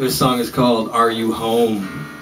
This song is called Are You Home?